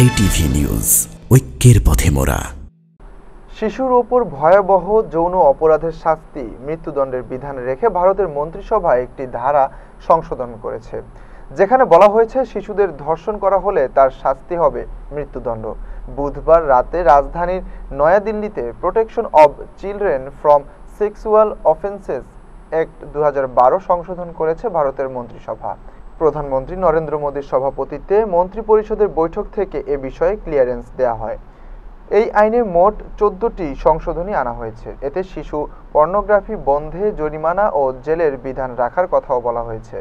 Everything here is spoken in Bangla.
জেটিভি নিউজ, ঐক্যের পথে শিশুর ওপর ভয়াবহ যৌন অপরাধের শাস্তি মৃত্যুদণ্ডের বিধান রেখে ভারতের মন্ত্রিসভা একটি ধারা সংশোধন করেছে। যেখানে বলা হয়েছে, শিশুদের ধর্ষণ করা হলে তার শাস্তি হবে মৃত্যুদণ্ড। বুধবার রাতে রাজধানীর নয়াদিল্লিতে protection of children from sexual offences act দু হাজার বারো সংশোধন করেছে ভারতের মন্ত্রিসভা। প্রধানমন্ত্রী নরেন্দ্র মোদীর সভাপতিত্বে মন্ত্রিপরিষদের বৈঠক থেকে এ বিষয়ে ক্লিয়ারেন্স দেয়া হয়। এই আইনে মোট চোদ্দটি সংশোধনী আনা হয়েছে। এতে শিশু পর্নোগ্রাফি, বন্ধে জরিমানা ও জেলের বিধান রাখার কথাও বলা হয়েছে।